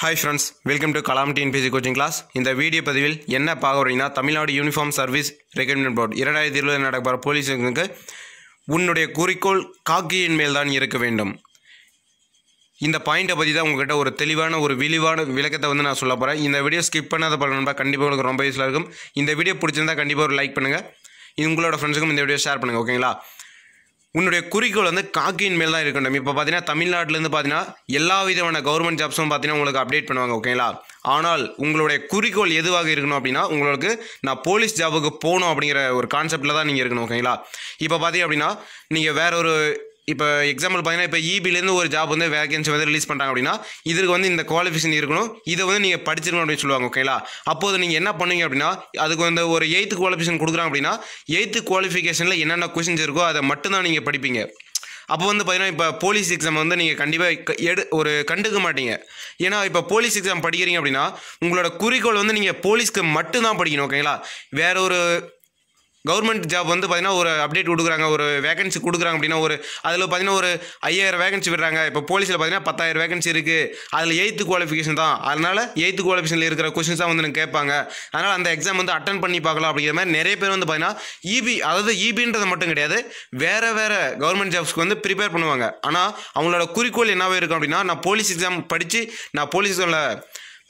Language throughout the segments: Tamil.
Hi friends welcome to Kalam TNPSC coaching class இந்த வீடியோ பதிவில் என்ன பார்க்க வரீங்கன்னா Tamil Nadu uniform service recruitment board இரண்டாயிரத்தி இருபது நடக்கிற போலீஸுக்கு உன்னுடைய குறிக்கோள் காக்கியின் மேல் தான் இருக்க வேண்டும். இந்த பாயிண்ட்டை பற்றி தான் உங்ககிட்ட ஒரு தெளிவான ஒரு விழிவான விளக்கத்தை வந்து நான் சொல்ல போகிறேன் இந்த வீடியோ ஸ்கிப் பண்ணாத பண்ணணும்பா கண்டிப்பாக உங்களுக்கு ரொம்ப யூஸ்ஃபுல்லாக இருக்கும். இந்த வீடியோ பிடிச்சிருந்தா கண்டிப்பாக ஒரு லைக் பண்ணுங்கள் உங்களோட ஃப்ரெண்ட்ஸுக்கும் இந்த வீடியோ ஷேர் பண்ணுங்கள் ஓகேங்களா உன்னுடைய குறிக்கோள் வந்து காக்கியின் மேல் தான் இருக்கணும். இப்போ பார்த்தீங்கன்னா தமிழ்நாட்டிலேருந்து பார்த்தீங்கன்னா எல்லா விதமான கவர்மெண்ட் ஜாப்ஸும் பார்த்தீங்கன்னா உங்களுக்கு அப்டேட் பண்ணுவாங்க ஓகேங்களா ஆனால் உங்களுடைய குறிக்கோள் எதுவாக இருக்கணும் அப்படின்னா உங்களுக்கு நான் போலீஸ் ஜாபுக்கு போகணும் அப்படிங்கிற ஒரு கான்செப்டில் தான் நீங்கள் இருக்கணும் ஓகேங்களா இப்போ பார்த்தீங்க அப்படின்னா நீங்கள் வேற ஒரு இப்போ எக்ஸாம்பிள் பார்த்தீங்கன்னா இப்போ இபிலேருந்து ஒரு ஜாப் வந்து வேகன்சி வந்து ரிலீஸ் பண்ணுறாங்க அப்படின்னா இதுக்கு வந்து இந்த குவாலிஃபிகேஷன் இருக்கணும். இதை வந்து நீங்கள் படிச்சிருக்கணும் அப்படின்னு சொல்லுவாங்க ஓகேங்களா அப்போது நீங்கள் என்ன பண்ணுவீங்க அப்படின்னா அதுக்கு வந்து ஒரு எயித்து குவாலிஃபிகேஷன் கொடுக்குறாங்க அப்படின்னா எயித்து குவாலிஃபிகேஷனில் என்னென்ன கொஷின்ஸ் இருக்கோ அதை மட்டும்தான் நீங்கள் படிப்பீங்க. அப்போ வந்து பார்த்தீங்கன்னா இப்போ போலீஸ் எக்ஸாம் வந்து நீங்கள் கண்டிப்பாக எடு ஒரு கண்டுக்க மாட்டீங்க. ஏன்னா இப்போ போலீஸ் எக்ஸாம் படிக்கிறீங்க அப்படின்னா உங்களோட குறிக்கோள் வந்து நீங்கள் போலீஸ்க்கு மட்டும்தான் படிக்கணும் ஓகேங்களா வேற ஒரு கவர்மெண்ட் ஜாப் வந்து பார்த்தீங்கன்னா ஒரு அப்டேட் கொடுக்குறாங்க ஒரு வேகன்சி கொடுக்குறாங்க அப்படின்னா ஒரு அதில் பார்த்தீங்கன்னா ஒரு ஐயாயிரம் வேகன்சி விடுறாங்க. இப்போ போலீஸில் பார்த்தீங்கன்னா பத்தாயிரம் வேகன்சி இருக்குது அதில் எயித்து குவாலிஃபிகேஷன் தான். அதனால் எயித்து குவாலிஃபிகேஷனில் இருக்கிற கொஷின்ஸ் தான் வந்து எனக்கு கேட்பாங்க. அதனால் அந்த எக்ஸாம் வந்து அட்டன் பண்ணி பார்க்கலாம் அப்படிங்கிற மாதிரி நிறைய பேர் வந்து பார்த்தீங்கன்னா இபி அதாவது இபின்றது மட்டும் கிடையாது. வேறு வேறு கவர்மெண்ட் ஜாப்ஸ்க்கு வந்து ப்ரிப்பேர் பண்ணுவாங்க. ஆனால் அவங்களோட குறிக்கோள் என்னவே இருக்கும் அப்படின்னா நான் போலீஸ் எக்ஸாம் படித்து நான் போலீஸில்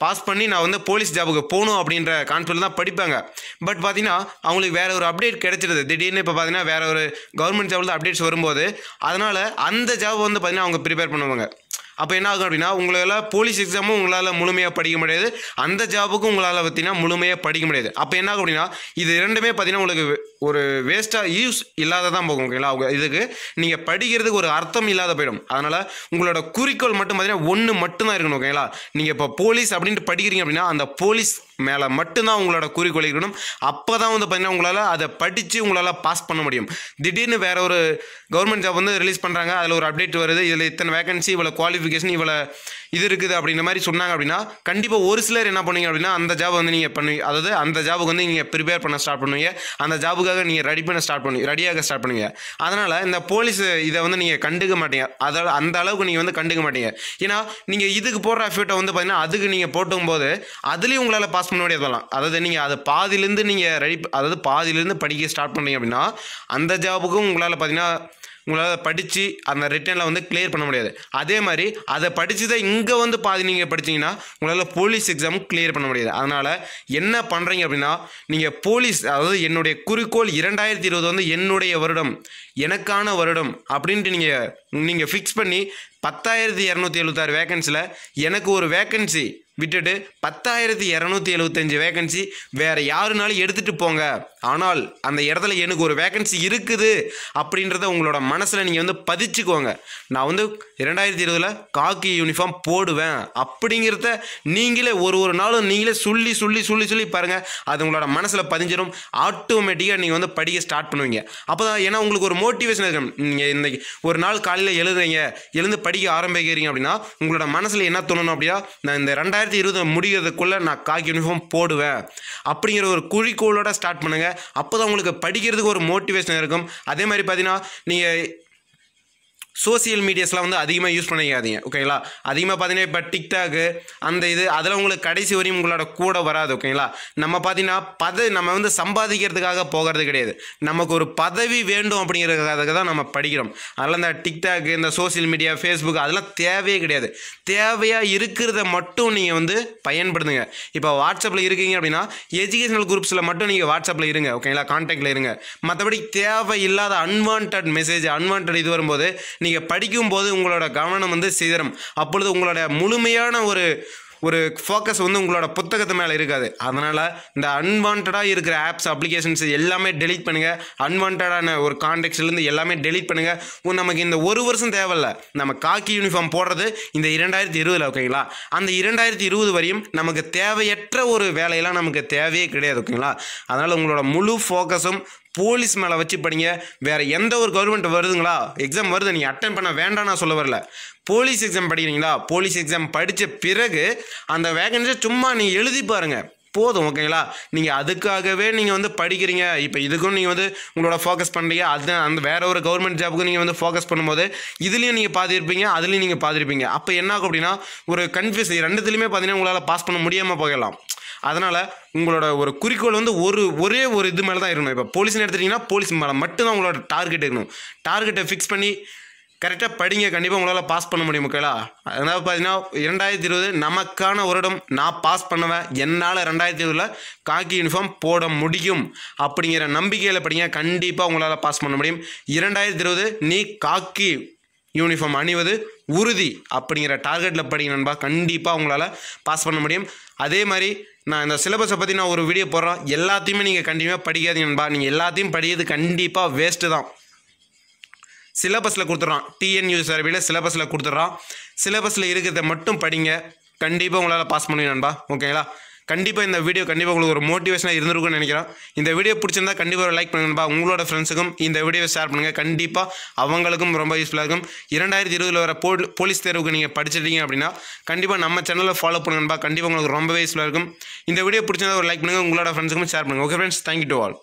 பாஸ் பண்ணி நான் வந்து போலீஸ் ஜாபுக்கு போகணும் அப்படின்ற கான்ஃபிடன்ஸ் தான் படிப்பாங்க. பட் பார்த்தீங்கன்னா அவங்களுக்கு வேற ஒரு அப்டேட் கிடைச்சிருது. திடீர்னு இப்போ பார்த்தீங்கன்னா வேற ஒரு கவர்மெண்ட் ஜாபில் அப்டேட்ஸ் வரும்போது அதனால் அந்த ஜாப் வந்து பார்த்திங்கன்னா அவங்க ப்ரிப்பேர் பண்ணுவாங்க. அப்போ என்ன ஆகும் அப்படின்னா உங்களால் போலீஸ் எக்ஸாமும் உங்களால் முழுமையாக படிக்க முடியாது. அந்த ஜாபுக்கும் உங்களால் பார்த்தீங்கன்னா முழுமையாக படிக்க முடியாது. அப்போ என்ன ஆகும் அப்படின்னா இது ரெண்டுமே பார்த்தீங்கன்னா உங்களுக்கு ஒரு வேஸ்ட்டாக யூஸ் இல்லாத தான் போகும் ஓகேங்களா அவங்க இதுக்கு நீங்கள் படிக்கிறதுக்கு ஒரு அர்த்தம் இல்லாத போயிடும். அதனால் உங்களோட குறிக்கோள் மட்டும் பார்த்தீங்கன்னா ஒன்று மட்டும்தான் இருக்கணும் ஓகேங்களா நீங்கள் இப்போ போலீஸ் அப்படின்ட்டு படிக்கிறீங்க அப்படின்னா அந்த போலீஸ் மேலே மட்டும்தான் உங்களோட குறிக்கோள் இருக்கணும். அப்போ தான் வந்து பார்த்தீங்கன்னா உங்களால் அதை படித்து உங்களால் பாஸ் பண்ண முடியும். திடீர்னு வேற ஒரு கவர்மெண்ட் ஜாப் வந்து ரிலீஸ் பண்ணுறாங்க அதில் ஒரு அப்டேட் வருது இதில் இத்தனை வேகன்சி இவ்வளோ குவாலிஃபிகேஷன் இவ்வளோ இது இருக்குது அப்படின்ற மாதிரி சொன்னாங்க அப்படின்னா கண்டிப்பாக ஒரு சிலர் என்ன பண்ணுவீங்க அப்படின்னா அந்த ஜாப் வந்து நீங்கள் பண்ணுவீங்க அதாவது அந்த ஜாபுக்கு வந்து நீங்கள் ப்ரிப்பேர் பண்ண ஸ்டார்ட் பண்ணுவீங்க. அந்த ஜாபுக்காக நீங்கள் ரெடி பண்ண ஸ்டார்ட் பண்ணுவீங்க ரெடியாக ஸ்டார்ட் பண்ணுவீங்க. அதனால் இந்த போலீஸ் இதை வந்து நீங்கள் கண்டுக்க மாட்டீங்க. அதால் அந்த அளவுக்கு நீங்கள் வந்து கண்டுக்க மாட்டீங்க. ஏன்னா நீங்கள் இதுக்கு போடுற எஃபர்ட்டை வந்து பார்த்தீங்கன்னா அதுக்கு நீங்கள் போட்டும் போது அதுலேயும் உங்களால் பாஸ் பண்ண முடியாது வரலாம் அதாவது நீங்கள் அதை பாதிலேருந்து நீங்கள் ரெடி அதாவது பாதிலேருந்து படிக்க ஸ்டார்ட் பண்ணுறீங்க அப்படின்னா அந்த ஜாபுக்கும் உங்களால் பார்த்தீங்கன்னா உங்களால் படித்து அந்த ரிட்டனில் வந்து கிளியர் பண்ண முடியாது. அதே மாதிரி அதை படித்து தான் இங்கே வந்து பாதி நீங்கள் படித்தீங்கன்னா உங்களால் போலீஸ் எக்ஸாமும் கிளியர் பண்ண முடியாது. அதனால் என்ன பண்ணுறீங்க அப்படின்னா நீங்கள் போலீஸ் அதாவது என்னுடைய குறிக்கோள் இரண்டாயிரத்தி இருபது வந்து என்னுடைய வருடம் எனக்கான வருடம் அப்படின்ட்டு நீங்கள் நீங்கள் ஃபிக்ஸ் பண்ணி பத்தாயிரத்தி இரநூத்தி எழுபத்தாறு வேகன்சியில் எனக்கு ஒரு வேகன்சி விட்டுட்டு பத்தாயிரத்தி இரநூத்தி எழுபத்தஞ்சு வேகன்சி வேறு யாருனாலும் எடுத்துகிட்டு போங்க. ஆனால் அந்த இடத்துல எனக்கு ஒரு வேகன்சி இருக்குது அப்படின்றத உங்களோட மனசில் நீங்கள் வந்து பதிச்சுக்கோங்க. நான் வந்து இரண்டாயிரத்தி இருபதில் காக்கி யூனிஃபார்ம் போடுவேன் அப்படிங்கிறத நீங்களே ஒரு ஒரு நாளும் நீங்களே சொல்லி சொல்லி சொல்லி சொல்லி பாருங்கள் அது உங்களோட மனசில் பதிஞ்சிடும் ஆட்டோமேட்டிக்காக நீங்கள் வந்து படிக்க ஸ்டார்ட் பண்ணுவீங்க. அப்போ தான் ஏன்னா உங்களுக்கு ஒரு மோட்டிவேஷன் இருக்கும். நீங்கள் இந்த ஒரு நாள் காலையில் எழுதுறீங்க. எழுந்து படிக்க ஆரம்பிக்கிறீங்க அப்படின்னா உங்களோட மனசில் என்ன தோணணும் அப்படின்னா நான் இந்த ரெண்டாயிரத்தி இருபது முடிகிறதுக்குள்ளே நான் காக்கி யூனிஃபார்ம் போடுவேன். அப்படிங்கிற ஒரு குறிக்கோளோட ஸ்டார்ட் பண்ணுங்கள் அப்போ தான் உங்களுக்கு படிக்கிறதுக்கு ஒரு மோட்டிவேஷன் இருக்கும். அதே மாதிரி பார்த்தீங்கன்னா நீங்கள் சோசியல் மீடியாஸ்லாம் வந்து அதிகமாக யூஸ் பண்ணிக்காதீங்க ஓகேங்களா அதிகமாக பார்த்தீங்கன்னா இப்போ டிக்டாக்கு அந்த இது அதில் உங்களுக்கு கடைசி வரையும் உங்களோட கூட வராது ஓகேங்களா நம்ம பார்த்தீங்கன்னா பத நம்ம வந்து சம்பாதிக்கிறதுக்காக போகிறது கிடையாது. நமக்கு ஒரு பதவி வேண்டும் அப்படிங்கிறதுக்காக தான் நம்ம படிக்கிறோம். அதில் இந்த டிக்டாக்கு இந்த சோசியல் மீடியா ஃபேஸ்புக் அதெல்லாம் தேவையே கிடையாது. தேவையாக இருக்கிறத மட்டும் நீங்கள் வந்து பயன்படுத்துங்க. இப்போ வாட்ஸ்அப்பில் இருக்கீங்க அப்படின்னா எஜுகேஷனல் குரூப்ஸில் மட்டும் நீங்கள் வாட்ஸ்அப்பில் இருங்க ஓகேங்களா கான்டாக்டில் இருங்க. மற்றபடி தேவை இல்லாத அன்வான்ட் மெசேஜ் அன்வான்ட் இது வரும்போது நீங்கள் படிக்கும்போது உங்களோட கவனம் வந்து சிதறும். அப்பொழுது உங்களோட முழுமையான ஒரு ஒரு ஃபோக்கஸ் வந்து உங்களோட புத்தகத்து மேலே இருக்காது. அதனால் இந்த அன்வான்டாக இருக்கிற ஆப்ஸ் அப்ளிகேஷன்ஸ் எல்லாமே டெலீட் பண்ணுங்கள் அன்வான்டான ஒரு கான்டெக்ட்லேருந்து எல்லாமே டெலீட் பண்ணுங்கள் நமக்கு இந்த ஒரு வருஷம் தேவையில்ல. நம்ம காக்கி யூனிஃபார்ம் போடுறது இந்த இரண்டாயிரத்தி இருபதில் ஓகேங்களா அந்த இரண்டாயிரத்தி இருபது வரையும் நமக்கு தேவையற்ற ஒரு வேலையெல்லாம் நமக்கு தேவையே கிடையாது ஓகேங்களா அதனால் உங்களோட முழு ஃபோக்கஸும் போலீஸ் மேலே வச்சு படிங்க வேறு எந்த ஒரு கவர்மெண்ட் வருதுங்களா? எக்ஸாம் வருது நீங்கள் அட்டன் பண்ண வேண்டாம் நான் சொல்ல வரல. போலீஸ் எக்ஸாம் படிக்கிறீங்களா? போலீஸ் எக்ஸாம் படித்த பிறகு அந்த வேகன்ஸை சும்மா நீங்கள் எழுதி பாருங்கள் போதும் ஓகேங்களா நீங்கள் அதுக்காகவே நீங்கள் வந்து படிக்கிறீங்க. இப்போ இதுக்கும் நீங்கள் வந்து உங்களோட ஃபோக்கஸ் பண்ணுறீங்க அது அந்த வேற ஒரு கவர்மெண்ட் ஜாபுக்கும் நீங்கள் வந்து ஃபோக்கஸ் பண்ணும்போது இதுலேயும் நீங்கள் பாதிருப்பீங்க அதுலேயும் நீங்கள் பாதிருப்பீங்க அப்போ என்ன ஆகும் அப்படின்னா ஒரு கன்ஃபியூஸ் ரெண்டுத்துலையுமே பார்த்தீங்கன்னா உங்களால் பாஸ் பண்ண முடியாமல் போகலாம் அதனால் உங்களோட ஒரு குறிக்கோள் வந்து ஒரு ஒரே ஒரு இது மேலே தான் இருக்கணும். இப்போ போலீஸ்னு எடுத்துட்டிங்கன்னா போலீஸ் மேலே மட்டும்தான் உங்களோட டார்கெட் இருக்கணும். டார்கெட்டை ஃபிக்ஸ் பண்ணி கரெக்டாக படிங்க. கண்டிப்பாக உங்களால் பாஸ் பண்ண முடியும் மக்களா. அதாவது பார்த்தீங்கன்னா இரண்டாயிரத்தி இருபது நமக்கான வருடம் நான் பாஸ் பண்ணுவேன். என்னால் ரெண்டாயிரத்தி இருபதில் காக்கி யூனிஃபார்ம் போட முடியும். அப்படிங்கிற நம்பிக்கையில் படிங்க. கண்டிப்பாக உங்களால் பாஸ் பண்ண முடியும். இரண்டாயிரத்தி இருபது நீ காக்கி யூனிஃபார்ம் அணிவது உறுதி அப்படிங்கிற டார்கெட்டில் படிங்க நண்பா கண்டிப்பாக உங்களால் பாஸ் பண்ண முடியும். அதே மாதிரி நான் இந்த சிலபஸை பற்றி நான் ஒரு வீடியோ போடுறேன். எல்லாத்தையுமே நீங்கள் கண்டிப்பாக படிக்காதீங்க நண்பா. நீங்கள் எல்லாத்தையும் படிக்கிறது கண்டிப்பாக வேஸ்ட்டு தான். சிலபஸில் கொடுத்துட்றான். டிஎன்யூ சர்வேல சிலபஸில் கொடுத்துட்றான். சிலபஸில் இருக்கிறத மட்டும் படிங்க. கண்டிப்பாக உங்களால் பாஸ் பண்ணுவீங்க நண்பா. ஓகேங்களா கண்டிப்பாக இந்த வீடியோ கண்டிப்பாக உங்களுக்கு ஒரு மோட்டிவேஷனாக இருந்திருக்கும்னு நினைக்கிறோம் இந்த வீடியோ பிடிச்சிருந்தா கண்டிப்பாக ஒரு லைக் பண்ணுங்கப்பா. உங்களோட ஃப்ரெண்ட்ஸுக்கும் இந்த வீடியோவை ஷேர் பண்ணுங்கள் கண்டிப்பாக அவங்களுக்கும் ரொம்ப யூஸ்ஃபுல்லாக இருக்கும். இரண்டாயிரத்தி இருபதில் வர போ போலீஸ் தேர்வுக்கு நீங்கள் படிச்சிட்டீங்க அப்படின்னா கண்டிப்பாக நம்ம சேனலில் ஃபாலோ பண்ணுங்கப்பா. கண்டிப்பாக உங்களுக்கு ரொம்பவே யூஸ்ஃபுல்லாக இருக்கும். இந்த வீடியோ பிடிச்சிருந்தா ஒரு லைக் பண்ணுங்கள் உங்களோட ஃப்ரெண்ட்ஸுக்கும் ஷேர் பண்ணுங்கள் okay friends thank you to all